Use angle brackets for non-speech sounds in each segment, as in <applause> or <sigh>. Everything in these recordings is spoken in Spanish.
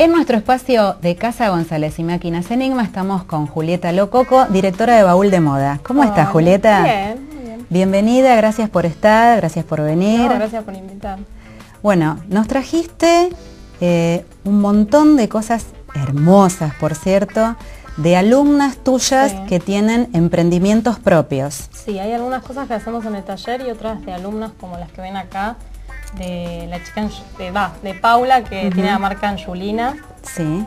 En nuestro espacio de Casa González y Máquinas Enigma estamos con Julieta Lococo, directora de Baúl de Moda. ¿Cómo estás, Julieta? Bien, muy bien. Bienvenida, gracias por estar, gracias por venir. No, gracias por invitar. Bueno, nos trajiste eh, un montón de cosas hermosas, por cierto, de alumnas tuyas Sí. que tienen emprendimientos propios. Sí, hay algunas cosas que hacemos en el taller y otras de alumnas como las que ven acá, de la chica, de, Paula, que tiene la marca Angelina. Sí,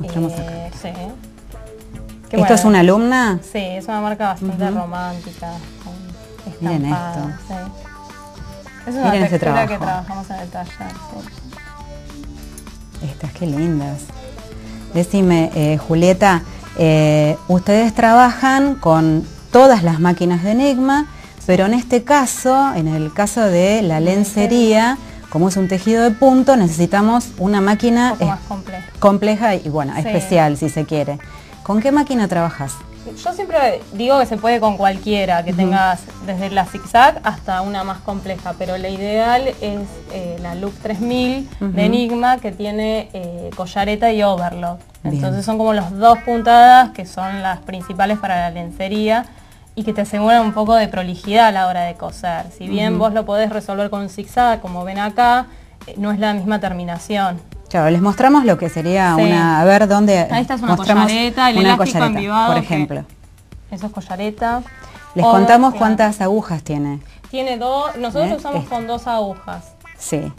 mostramos acá. Eh, Sí. Que ¿Esto es una alumna? Sí, es una marca bastante romántica, Miren esto. sí. Es una Miren ese textura que trabajo. trabajamos en el taller. sí. Estas, qué lindas. Decime, eh, Julieta, eh, ustedes trabajan con todas las máquinas de Enigma, pero en este caso, en el caso de la lencería, como es un tejido de punto, necesitamos una máquina Un más compleja y bueno, Sí. especial si se quiere. ¿Con qué máquina trabajas? Yo siempre digo que se puede con cualquiera, que tengas desde la zigzag hasta una más compleja, pero la ideal es eh, la Look 3000 Ujú. de Enigma que tiene eh, collareta y overlock. Bien. Entonces son como las dos puntadas que son las principales para la lencería y que te aseguran un poco de prolijidad a la hora de coser. Si bien vos lo podés resolver con un zigzag, como ven acá, eh, no es la misma terminación. Claro, les mostramos lo que sería Sí. una, a ver dónde Ahí está, es una mostramos collareta, el una elástico collareta, por que- ejemplo. Eso es collareta. Les O- contamos claro. cuántas agujas tiene. Tiene dos, nosotros ¿Eh? usamos con dos agujas. Sí.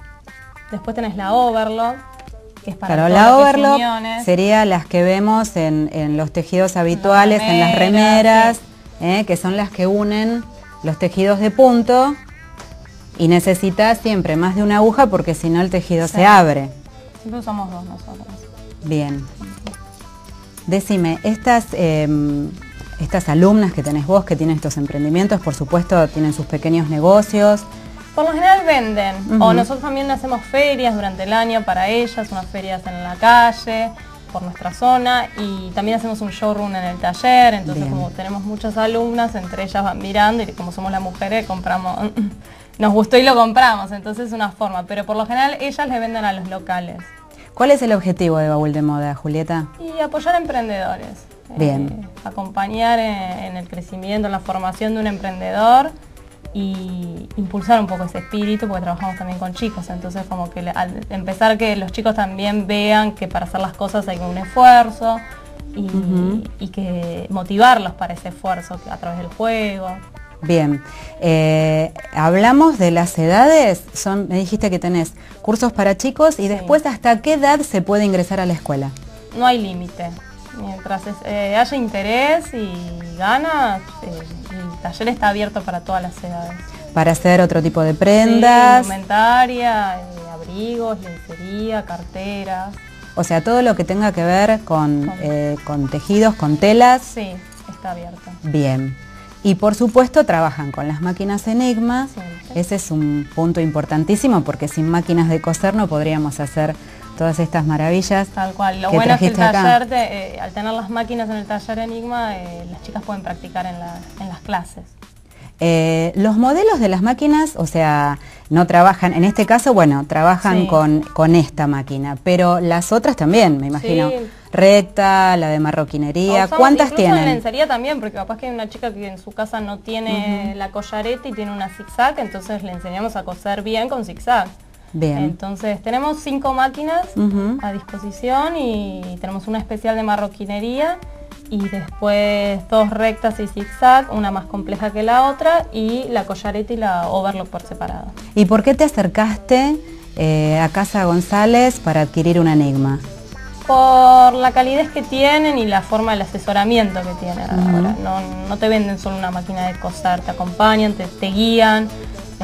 Después tenés la overlock, que es para Claro, la overlock sería las que vemos en, en los tejidos habituales, en las remeras, remeras, ¿eh? que son las que unen los tejidos de punto y necesitas siempre más de una aguja porque si no el tejido Sí. se abre. Siempre usamos dos nosotros. Bien. Decime, estas, eh, estas alumnas que tenés vos, que tienen estos emprendimientos, por supuesto tienen sus pequeños negocios. Por lo general venden, o nosotros también hacemos ferias durante el año para ellas, unas ferias en la calle, por nuestra zona, y también hacemos un showroom en el taller, entonces Bien. como tenemos muchas alumnas, entre ellas van mirando y como somos las mujeres compramos, <laughs> nos gustó y lo compramos, entonces es una forma, pero por lo general ellas le venden a los locales. ¿Cuál es el objetivo de Baúl de Moda, Julieta? Y apoyar a emprendedores. Bien. Eh, acompañar en, en el crecimiento, en la formación de un emprendedor y impulsar un poco ese espíritu, porque trabajamos también con chicos. Entonces, como que al empezar que los chicos también vean que para hacer las cosas hay un esfuerzo y, que motivarlos para ese esfuerzo a través del juego. Bien, eh, hablamos de las edades, son, me dijiste que tenés cursos para chicos y después hasta qué edad se puede ingresar a la escuela. No hay límite. Mientras es- eh, haya interés y ganas, eh, el taller está abierto para todas las edades. Para hacer otro tipo de Sí, prendas, indumentaria, eh, abrigos, lencería, carteras. o sea, todo lo que tenga que ver con, Con- eh, con tejidos, con telas, Sí, está abierto. bien. Y por supuesto trabajan con las máquinas Enigma, ese es un punto importantísimo porque sin máquinas de coser no podríamos hacer todas estas maravillas. Tal cual. Lo que bueno es que el taller, te- eh, al tener las máquinas en el taller Enigma, eh, las chicas pueden practicar en, la- en las clases. Eh, los modelos de las máquinas, o sea, no trabajan, en este caso, bueno, trabajan Sí. con, con esta máquina, pero las otras también, me imagino. Sí. Recta, la de marroquinería, Usamos ¿cuántas incluso en tienen? lencería también, porque capaz que hay una chica que en su casa no tiene la collareta y tiene una zigzag, entonces le enseñamos a coser bien con zigzag. Bien. Entonces tenemos cinco máquinas a disposición y tenemos una especial de marroquinería y después dos rectas y zigzag, una más compleja que la otra y la collareta y la overlock por separado. ¿Y por qué te acercaste eh, a Casa González para adquirir un enigma? Por la calidez que tienen y la forma del asesoramiento que tienen ahora. No, no te venden solo una máquina de coser, te acompañan, te, te guían.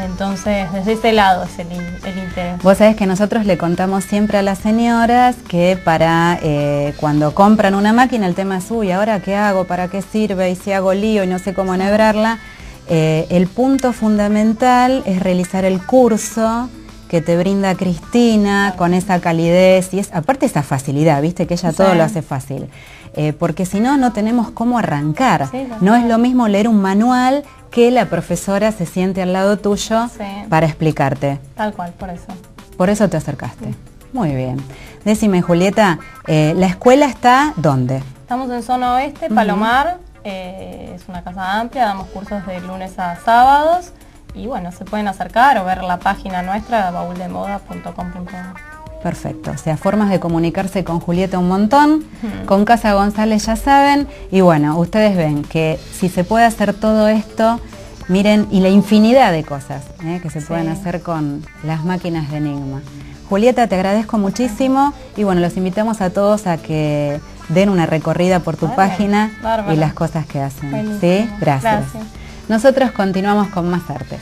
Entonces, desde ese lado es el, in- el interés. Vos sabés que nosotros le contamos siempre a las señoras que para eh, cuando compran una máquina el tema es, uy, ¿ahora qué hago? ¿Para qué sirve? Y si hago lío y no sé cómo enhebrarla. Eh, el punto fundamental es realizar el curso que te brinda Cristina con esa calidez y es, aparte esa facilidad, viste que ella todo Sí. lo hace fácil. Eh, porque si no, no tenemos cómo arrancar. Sí, no es lo mismo leer un manual que la profesora se siente al lado tuyo Sí. para explicarte. Tal cual, por eso. Por eso te acercaste. Muy bien. Decime, Julieta, eh, ¿la escuela está dónde? Estamos en zona oeste, Palomar, eh, es una casa amplia, damos cursos de lunes a sábados y bueno, se pueden acercar o ver la página nuestra, bauldemoda.com.ar. Perfecto, o sea, formas de comunicarse con Julieta un montón, con Casa González ya saben, y bueno, ustedes ven que si se puede hacer todo esto, miren, y la infinidad de cosas ¿eh? que se pueden hacer con las máquinas de Enigma. Julieta, te agradezco muchísimo y bueno, los invitamos a todos a que den una recorrida por tu página y las cosas que hacen. ¿Sí? Gracias. Nosotros continuamos con más arte.